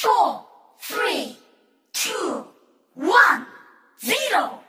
four, three, two, one, zero.